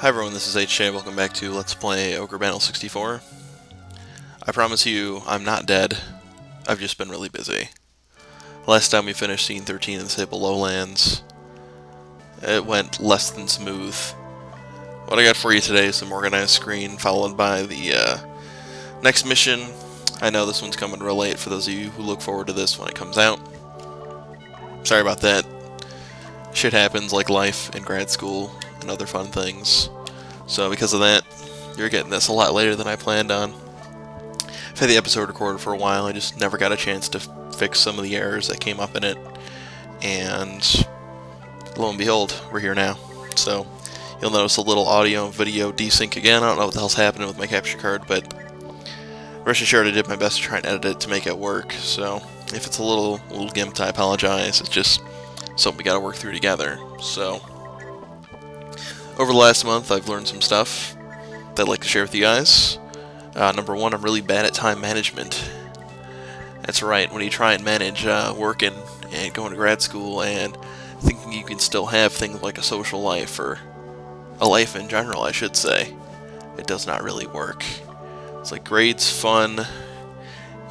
Hi everyone, this is HJ. Welcome back to Let's Play Ogre Battle 64. I promise you, I'm not dead. I've just been really busy. Last time we finished Scene 13 in the Sable Lowlands, it went less than smooth. What I got for you today is some organized screen, followed by the uh, next mission. I know this one's coming real late for those of you who look forward to this when it comes out. Sorry about that. Shit happens like life in grad school and other fun things. So because of that, you're getting this a lot later than I planned on. I've had the episode recorded for a while, I just never got a chance to fix some of the errors that came up in it. And lo and behold, we're here now. So you'll notice a little audio and video desync again. I don't know what the hell's happening with my capture card, but rest assured I did my best to try and edit it to make it work. So if it's a little, little gimped, I apologize. It's just something we gotta work through together. So over the last month, I've learned some stuff that I'd like to share with you guys. Uh, number one, I'm really bad at time management. That's right, when you try and manage uh, working and going to grad school and thinking you can still have things like a social life or a life in general, I should say, it does not really work. It's like grades, fun,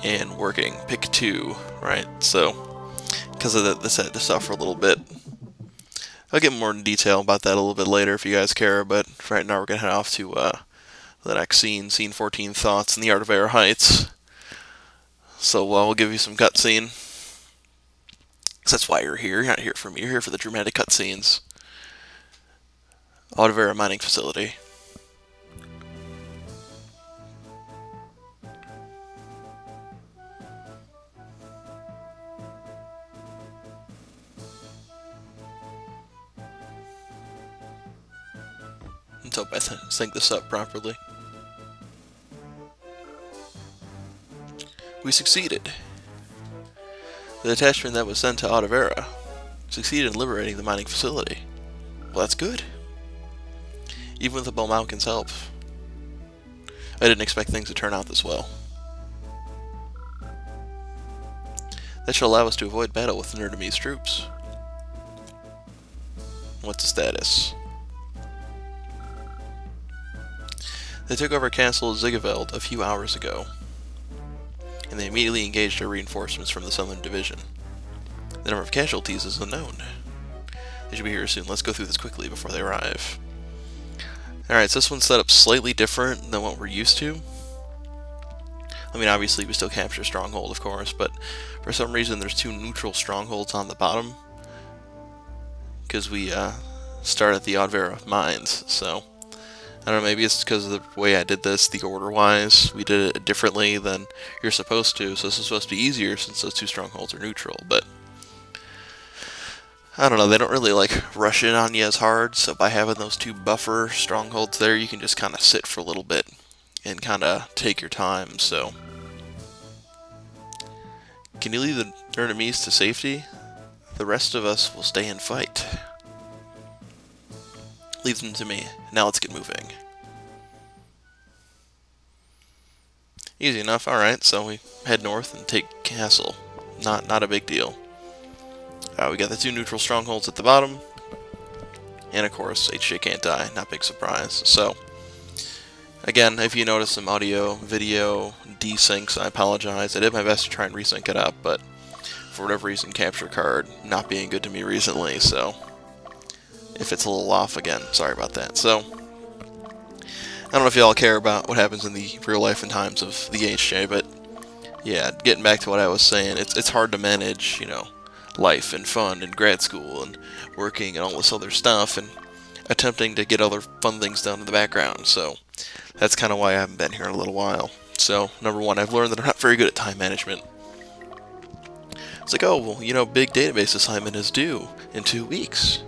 and working. Pick two, right? So, because of that, this had to suffer a little bit. I'll get more in detail about that a little bit later if you guys care, but right now we're going to head off to uh, the next scene, Scene 14 Thoughts in the Audvera Heights. So uh, we'll give you some cutscene. that's why you're here. You're not here for me. You're here for the dramatic cutscenes. Audvera Mining Facility. Sync this up properly. We succeeded. The detachment that was sent to Audvera succeeded in liberating the mining facility. Well, that's good. Even with the Bulmalkin's help. I didn't expect things to turn out this well. That should allow us to avoid battle with Nerdamese troops. What's the status? They took over Castle Zigeveld a few hours ago, and they immediately engaged their reinforcements from the Southern Division. The number of casualties is unknown. They should be here soon. Let's go through this quickly before they arrive. Alright, so this one's set up slightly different than what we're used to. I mean, obviously we still capture Stronghold, of course, but for some reason there's two neutral strongholds on the bottom. Because we uh, start at the Audvera Mines, so... I don't know, maybe it's because of the way I did this, the order-wise. We did it differently than you're supposed to, so this is supposed to be easier since those two strongholds are neutral, but... I don't know, they don't really, like, rush in on you as hard, so by having those two buffer strongholds there, you can just kind of sit for a little bit and kind of take your time, so... Can you leave the enemies to safety? The rest of us will stay and fight. Leave them to me. Now let's get moving. Easy enough. Alright, so we head north and take Castle. Not not a big deal. Uh, we got the two neutral strongholds at the bottom. And of course, HJ can't die. Not big surprise. So, again, if you notice some audio, video desyncs, I apologize. I did my best to try and resync it up, but for whatever reason, capture card not being good to me recently, so if it's a little off again. Sorry about that. So, I don't know if y'all care about what happens in the real life and times of the HJ, but yeah, getting back to what I was saying, it's, it's hard to manage, you know, life and fun and grad school and working and all this other stuff and attempting to get other fun things done in the background. So, that's kind of why I haven't been here in a little while. So, number one, I've learned that I'm not very good at time management. It's like, oh, well, you know, big database assignment is due in two weeks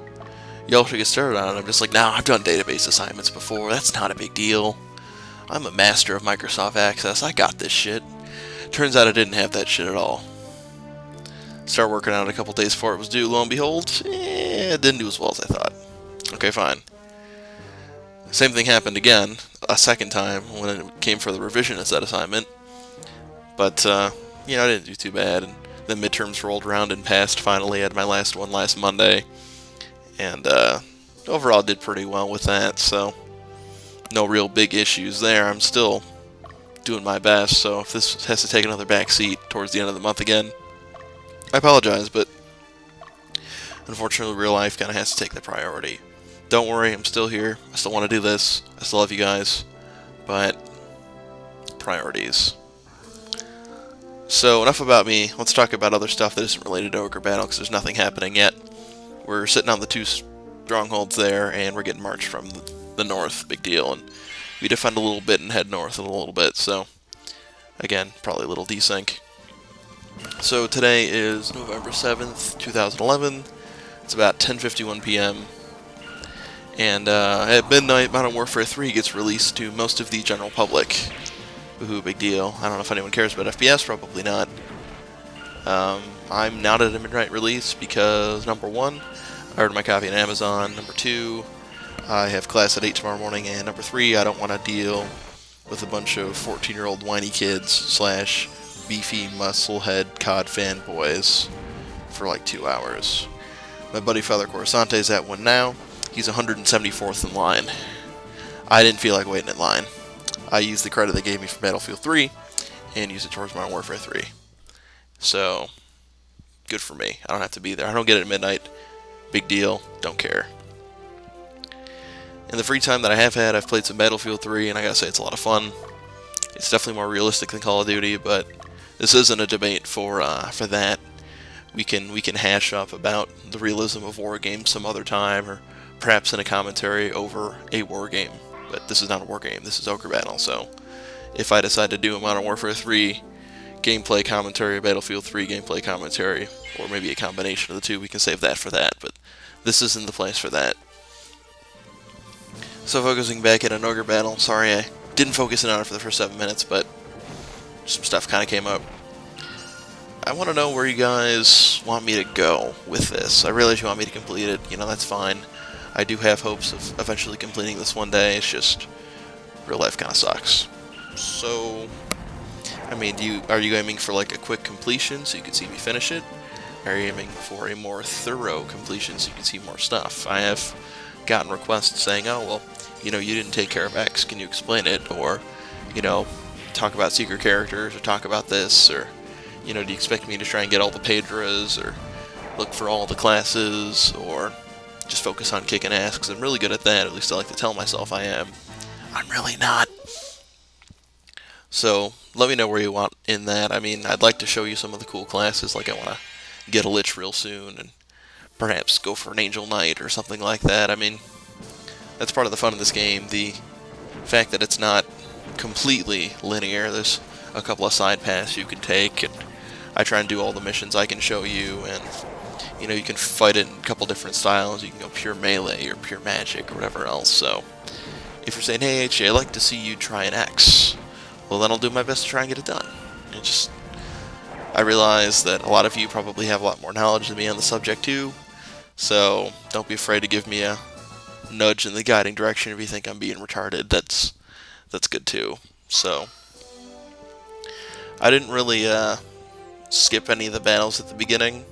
y'all should get started on it. I'm just like, nah, I've done database assignments before. That's not a big deal. I'm a master of Microsoft Access. I got this shit. Turns out I didn't have that shit at all. Start working on it a couple days before it was due. Lo and behold, eh, it didn't do as well as I thought. Okay, fine. Same thing happened again, a second time, when it came for the revisionist that assignment. But, uh, you know, I didn't do too bad. And then midterms rolled around and passed finally. I had my last one last Monday and uh, overall did pretty well with that. So no real big issues there. I'm still doing my best, so if this has to take another back seat towards the end of the month again, I apologize, but unfortunately real life kind of has to take the priority. Don't worry, I'm still here. I still want to do this. I still love you guys, but priorities. So enough about me. Let's talk about other stuff that isn't related to Ogre Battle, because there's nothing happening yet. We're sitting on the two strongholds there, and we're getting marched from the, north. Big deal. And we defend a little bit and head north a little bit, so again, probably a little desync. So today is November 7th, 2011. It's about 10.51 p.m. And uh, at midnight, Modern Warfare 3 gets released to most of the general public. Woohoo, big deal. I don't know if anyone cares about FPS, probably not. Um, I'm not at a midnight release because, number one, I ordered my copy on Amazon. Number two, I have class at 8 tomorrow morning. And number three, I don't want to deal with a bunch of 14-year-old whiny kids slash beefy musclehead COD fanboys for like two hours. My buddy Father Corsante is at one now. He's 174th in line. I didn't feel like waiting in line. I used the credit they gave me for Battlefield 3 and used it towards Modern Warfare 3. So, good for me. I don't have to be there. I don't get it at midnight. Big deal. Don't care. In the free time that I have had, I've played some Battlefield 3, and I gotta say it's a lot of fun. It's definitely more realistic than Call of Duty, but this isn't a debate for uh, for that. We can we can hash up about the realism of war games some other time, or perhaps in a commentary over a war game. But this is not a war game. This is Ogre Battle. So if I decide to do a Modern Warfare 3 gameplay commentary, Battlefield 3 gameplay commentary, or maybe a combination of the two, we can save that for that. But this isn't the place for that. So focusing back at an ogre battle, sorry I didn't focus in on it for the first seven minutes, but some stuff kind of came up. I want to know where you guys want me to go with this. I realize you want me to complete it, you know, that's fine. I do have hopes of eventually completing this one day, it's just real life kind of sucks. So, I mean, do you are you aiming for like a quick completion so you can see me finish it? Are you aiming for a more thorough completion so you can see more stuff? I have gotten requests saying, oh, well, you know, you didn't take care of X, can you explain it? Or, you know, talk about secret characters, or talk about this, or, you know, do you expect me to try and get all the Pedras, or look for all the classes, or just focus on kicking ass, because I'm really good at that, at least I like to tell myself I am. I'm really not. So, let me know where you want in that. I mean, I'd like to show you some of the cool classes, like I want to get a Lich real soon, and perhaps go for an Angel Knight or something like that. I mean, that's part of the fun of this game, the fact that it's not completely linear. There's a couple of side paths you can take, and I try and do all the missions I can show you, and you know, you can fight it in a couple different styles. You can go pure melee or pure magic or whatever else. So, if you're saying, hey, HJ, I'd like to see you try an X, well, then I'll do my best to try and get it done. It just, I realize that a lot of you probably have a lot more knowledge than me on the subject too, so don't be afraid to give me a nudge in the guiding direction if you think I'm being retarded. That's that's good too. So I didn't really uh, skip any of the battles at the beginning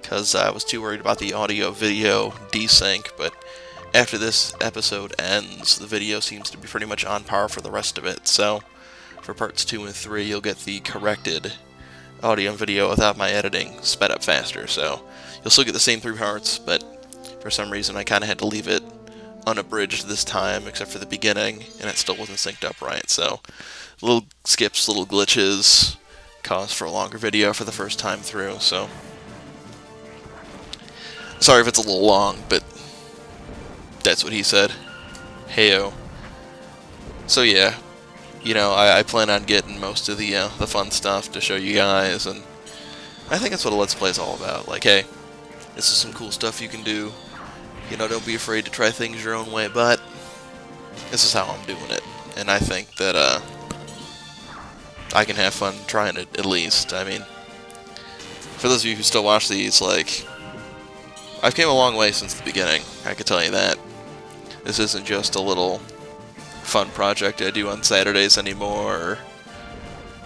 because I was too worried about the audio video desync. But after this episode ends, the video seems to be pretty much on par for the rest of it. So for parts two and three, you'll get the corrected audio and video without my editing sped up faster. So you'll still get the same three parts, but for some reason I kind of had to leave it unabridged this time, except for the beginning, and it still wasn't synced up right, so little skips, little glitches caused for a longer video for the first time through, so sorry if it's a little long, but that's what he said. Heyo. So yeah, you know, I, I, plan on getting most of the uh, the fun stuff to show you guys, and I think that's what a Let's Play is all about. Like, hey, this is some cool stuff you can do. You know, don't be afraid to try things your own way, but this is how I'm doing it. And I think that, uh, I can have fun trying it, at least. I mean, for those of you who still watch these, like, I've came a long way since the beginning, I can tell you that. This isn't just a little fun project I do on Saturdays anymore,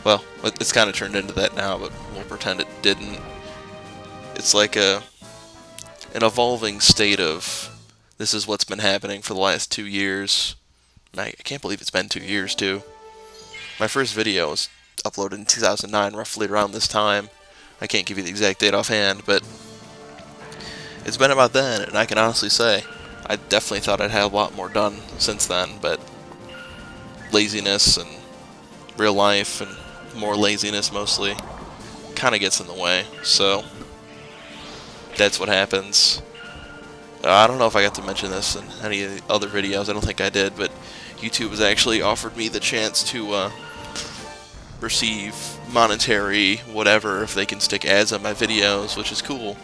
well, it's kind of turned into that now, but we'll pretend it didn't. It's like a an evolving state of this is what's been happening for the last two years I can't believe it's been two years, too. My first video was uploaded in 2009, roughly around this time. I can't give you the exact date offhand, but it's been about then, and I can honestly say I definitely thought I'd have a lot more done since then, but laziness and real life and more laziness mostly kind of gets in the way, so that's what happens. Uh, I don't know if I got to mention this in any other videos, I don't think I did, but YouTube has actually offered me the chance to uh, receive monetary whatever if they can stick ads on my videos, which is cool.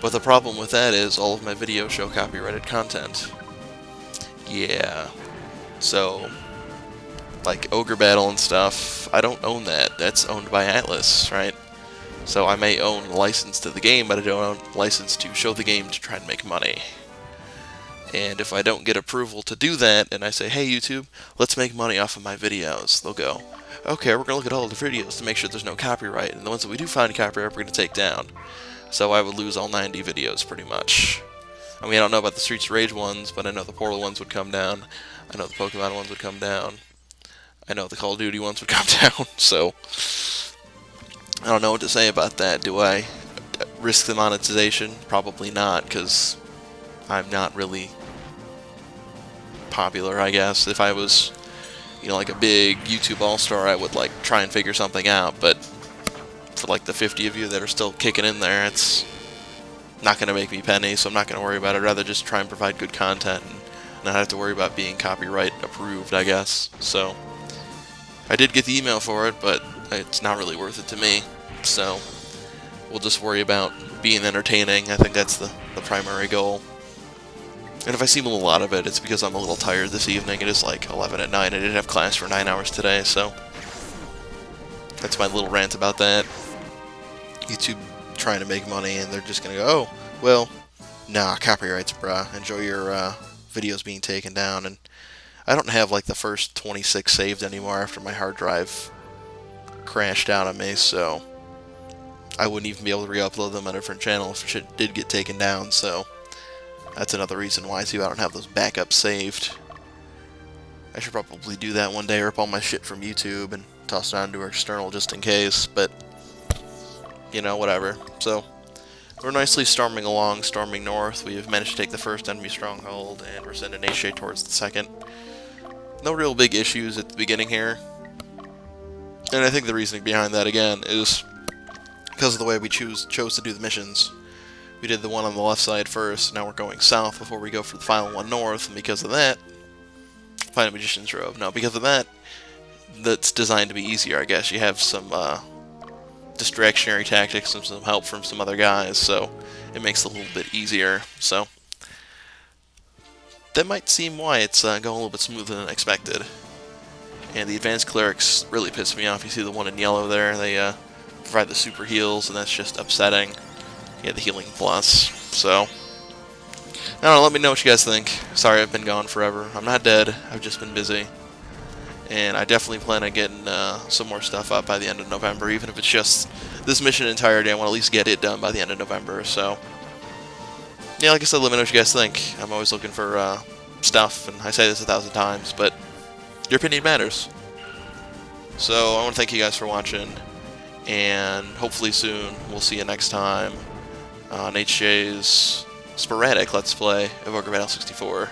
But the problem with that is all of my videos show copyrighted content. Yeah. So, like Ogre Battle and stuff, I don't own that. That's owned by Atlus, right? So I may own license to the game, but I don't own license to show the game to try and make money. And if I don't get approval to do that, and I say, hey YouTube, let's make money off of my videos, they'll go, okay, we're going to look at all the videos to make sure there's no copyright, and the ones that we do find copyright, we're going to take down. So I would lose all 90 videos, pretty much. I mean, I don't know about the Streets of Rage ones, but I know the Portal ones would come down. I know the Pokemon ones would come down. I know the Call of Duty ones would come down, so... I don't know what to say about that. Do I risk the monetization? Probably not, because I'm not really popular, I guess. If I was, you know, like a big YouTube all-star, I would, like, try and figure something out, but for, like, the 50 of you that are still kicking in there, it's not going to make me pennies, so I'm not going to worry about it. I'd rather just try and provide good content and not have to worry about being copyright approved, I guess. So, I did get the email for it, but it's not really worth it to me. So, we'll just worry about being entertaining. I think that's the, the primary goal. And if I seem a little out of it, it's because I'm a little tired this evening. It is like 11 at night. I didn't have class for 9 hours today, so... That's my little rant about that. YouTube trying to make money, and they're just gonna go, oh, well, nah, copyrights, bruh. Enjoy your uh, videos being taken down. And I don't have, like, the first 26 saved anymore after my hard drive crashed out on me, so... I wouldn't even be able to re-upload them on a different channel if shit did get taken down, so... That's another reason why, too, I don't have those backups saved. I should probably do that one day, rip all my shit from YouTube and toss it onto external just in case, but... You know, whatever. So, we're nicely storming along, storming north. We have managed to take the first enemy stronghold, and we're sending Ache towards the second. No real big issues at the beginning here. And I think the reasoning behind that, again, is because of the way we choose chose to do the missions. We did the one on the left side first, now we're going south before we go for the final one north, and because of that, find a Magician's Robe. Now, because of that, that's designed to be easier, I guess. You have some uh, distractionary tactics and some help from some other guys, so it makes it a little bit easier. So, that might seem why it's uh, going a little bit smoother than expected. And the advanced clerics really piss me off. You see the one in yellow there, they uh, provide the super heals, and that's just upsetting yeah, the healing plus. So, I don't know, let me know what you guys think. Sorry I've been gone forever. I'm not dead, I've just been busy. And I definitely plan on getting uh, some more stuff up by the end of November, even if it's just this mission entirety. I want to at least get it done by the end of November, so... Yeah, like I said, let me know what you guys think. I'm always looking for uh, stuff, and I say this a thousand times, but your opinion matters. So, I want to thank you guys for watching, and hopefully soon we'll see you next time on HJ's sporadic Let's Play of Ogre Battle 64.